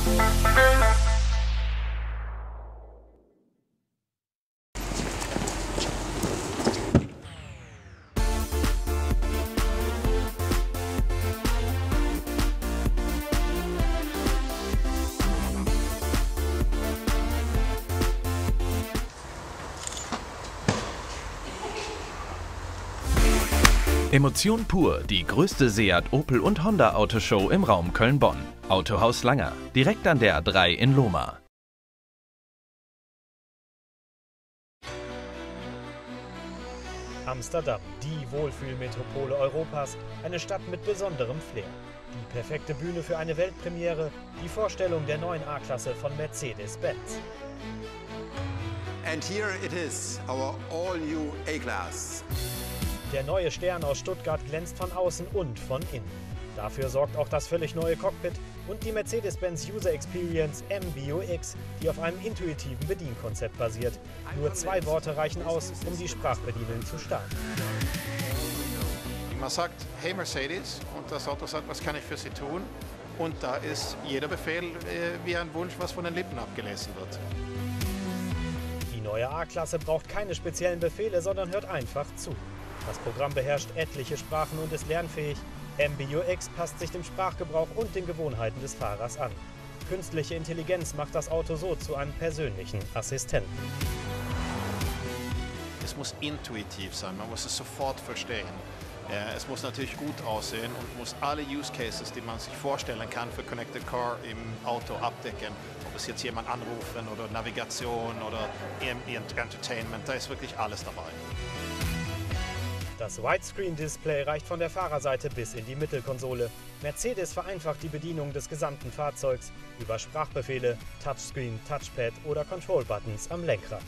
Thank you. Emotion pur, die größte Seat, Opel und Honda Autoshow im Raum Köln-Bonn. Autohaus Langer, direkt an der A3 in Lohmar. Amsterdam, die Wohlfühlmetropole Europas, eine Stadt mit besonderem Flair. Die perfekte Bühne für eine Weltpremiere, die Vorstellung der neuen A-Klasse von Mercedes-Benz. And here it is, our all-new A-Class. Der neue Stern aus Stuttgart glänzt von außen und von innen. Dafür sorgt auch das völlig neue Cockpit und die Mercedes-Benz User Experience MBUX, die auf einem intuitiven Bedienkonzept basiert. Nur zwei Worte reichen aus, um die Sprachbedienung zu starten. Man sagt, hey Mercedes, und das Auto sagt, was kann ich für Sie tun? Und da ist jeder Befehl äh, wie ein Wunsch, was von den Lippen abgelesen wird. Die neue A-Klasse braucht keine speziellen Befehle, sondern hört einfach zu. Das Programm beherrscht etliche Sprachen und ist lernfähig. MBUX passt sich dem Sprachgebrauch und den Gewohnheiten des Fahrers an. Künstliche Intelligenz macht das Auto so zu einem persönlichen Assistenten. Es muss intuitiv sein, man muss es sofort verstehen. Äh, Es muss natürlich gut aussehen und muss alle Use Cases, die man sich vorstellen kann für Connected Car im Auto abdecken. Ob es jetzt jemand anrufen oder Navigation oder Entertainment, da ist wirklich alles dabei. Das Widescreen-Display reicht von der Fahrerseite bis in die Mittelkonsole. Mercedes vereinfacht die Bedienung des gesamten Fahrzeugs über Sprachbefehle, Touchscreen, Touchpad oder Control-Buttons am Lenkrad.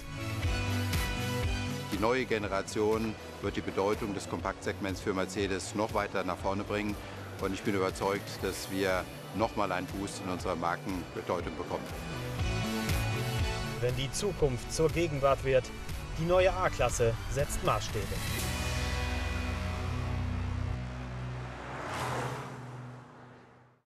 Die neue Generation wird die Bedeutung des Kompaktsegments für Mercedes noch weiter nach vorne bringen. Und ich bin überzeugt, dass wir nochmal einen Boost in unserer Markenbedeutung bekommen. Wenn die Zukunft zur Gegenwart wird, die neue A-Klasse setzt Maßstäbe.